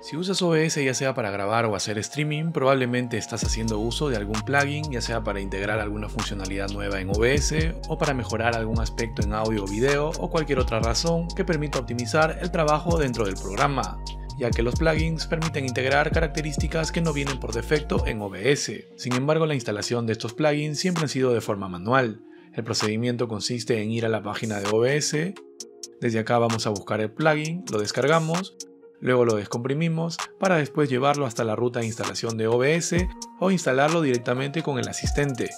Si usas OBS ya sea para grabar o hacer streaming, probablemente estás haciendo uso de algún plugin, ya sea para integrar alguna funcionalidad nueva en OBS o para mejorar algún aspecto en audio o video o cualquier otra razón que permita optimizar el trabajo dentro del programa ya que los plugins permiten integrar características que no vienen por defecto en OBS. Sin embargo, la instalación de estos plugins siempre ha sido de forma manual. El procedimiento consiste en ir a la página de OBS, desde acá vamos a buscar el plugin, lo descargamos, Luego lo descomprimimos para después llevarlo hasta la ruta de instalación de OBS o instalarlo directamente con el asistente.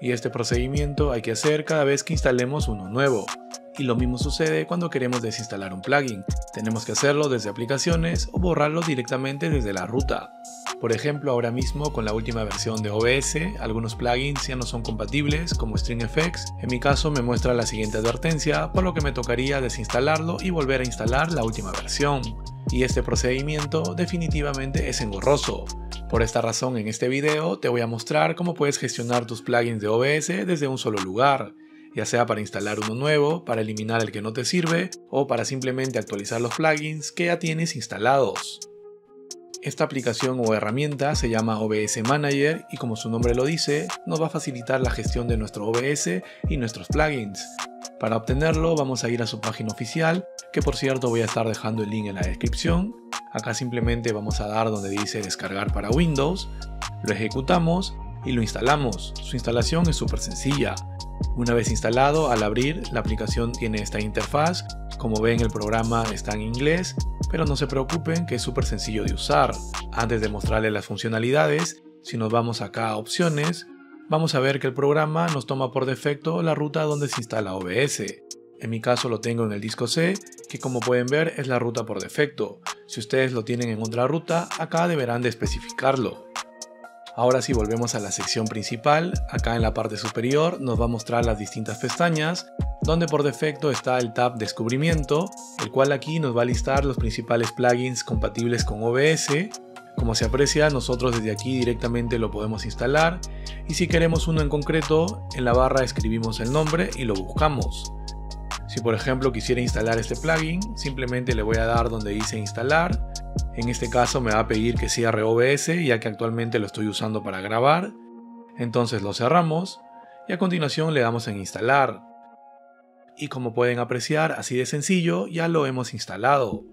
Y este procedimiento hay que hacer cada vez que instalemos uno nuevo. Y lo mismo sucede cuando queremos desinstalar un plugin. Tenemos que hacerlo desde aplicaciones o borrarlo directamente desde la ruta. Por ejemplo, ahora mismo con la última versión de OBS, algunos plugins ya no son compatibles como StringFX. En mi caso me muestra la siguiente advertencia, por lo que me tocaría desinstalarlo y volver a instalar la última versión y este procedimiento definitivamente es engorroso. Por esta razón en este video te voy a mostrar cómo puedes gestionar tus plugins de OBS desde un solo lugar, ya sea para instalar uno nuevo, para eliminar el que no te sirve o para simplemente actualizar los plugins que ya tienes instalados. Esta aplicación o herramienta se llama OBS Manager y como su nombre lo dice, nos va a facilitar la gestión de nuestro OBS y nuestros plugins. Para obtenerlo vamos a ir a su página oficial, que por cierto voy a estar dejando el link en la descripción. Acá simplemente vamos a dar donde dice descargar para Windows, lo ejecutamos y lo instalamos. Su instalación es súper sencilla. Una vez instalado, al abrir, la aplicación tiene esta interfaz. Como ven, el programa está en inglés, pero no se preocupen que es súper sencillo de usar. Antes de mostrarles las funcionalidades, si nos vamos acá a opciones, vamos a ver que el programa nos toma por defecto la ruta donde se instala OBS. En mi caso lo tengo en el disco C, que como pueden ver es la ruta por defecto. Si ustedes lo tienen en otra ruta, acá deberán de especificarlo. Ahora si volvemos a la sección principal, acá en la parte superior nos va a mostrar las distintas pestañas, donde por defecto está el tab Descubrimiento, el cual aquí nos va a listar los principales plugins compatibles con OBS, como se aprecia, nosotros desde aquí directamente lo podemos instalar y si queremos uno en concreto, en la barra escribimos el nombre y lo buscamos. Si por ejemplo quisiera instalar este plugin, simplemente le voy a dar donde dice instalar. En este caso me va a pedir que cierre OBS ya que actualmente lo estoy usando para grabar. Entonces lo cerramos y a continuación le damos en instalar. Y como pueden apreciar, así de sencillo, ya lo hemos instalado.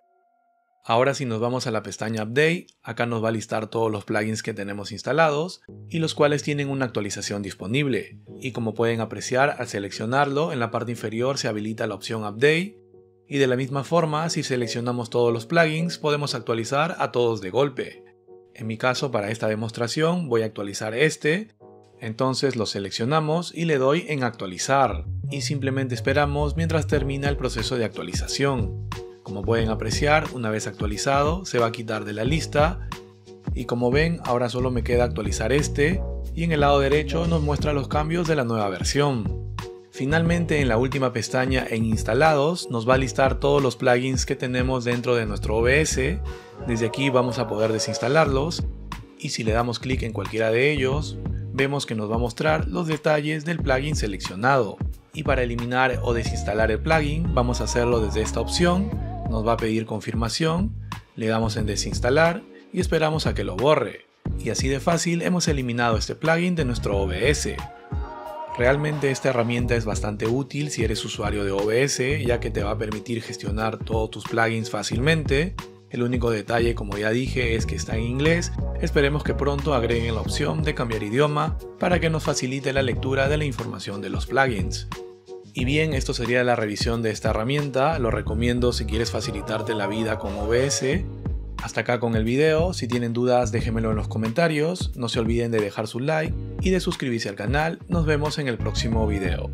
Ahora si nos vamos a la pestaña Update, acá nos va a listar todos los plugins que tenemos instalados y los cuales tienen una actualización disponible. Y como pueden apreciar, al seleccionarlo, en la parte inferior se habilita la opción Update. Y de la misma forma, si seleccionamos todos los plugins, podemos actualizar a todos de golpe. En mi caso, para esta demostración, voy a actualizar este. Entonces lo seleccionamos y le doy en actualizar. Y simplemente esperamos mientras termina el proceso de actualización. Como pueden apreciar, una vez actualizado, se va a quitar de la lista. Y como ven, ahora solo me queda actualizar este. Y en el lado derecho nos muestra los cambios de la nueva versión. Finalmente, en la última pestaña en instalados, nos va a listar todos los plugins que tenemos dentro de nuestro OBS. Desde aquí vamos a poder desinstalarlos. Y si le damos clic en cualquiera de ellos, vemos que nos va a mostrar los detalles del plugin seleccionado. Y para eliminar o desinstalar el plugin, vamos a hacerlo desde esta opción nos va a pedir confirmación, le damos en desinstalar y esperamos a que lo borre. Y así de fácil hemos eliminado este plugin de nuestro OBS. Realmente esta herramienta es bastante útil si eres usuario de OBS, ya que te va a permitir gestionar todos tus plugins fácilmente. El único detalle, como ya dije, es que está en inglés. Esperemos que pronto agreguen la opción de cambiar idioma para que nos facilite la lectura de la información de los plugins. Y bien, esto sería la revisión de esta herramienta, lo recomiendo si quieres facilitarte la vida con OBS. Hasta acá con el video, si tienen dudas déjenmelo en los comentarios, no se olviden de dejar su like y de suscribirse al canal, nos vemos en el próximo video.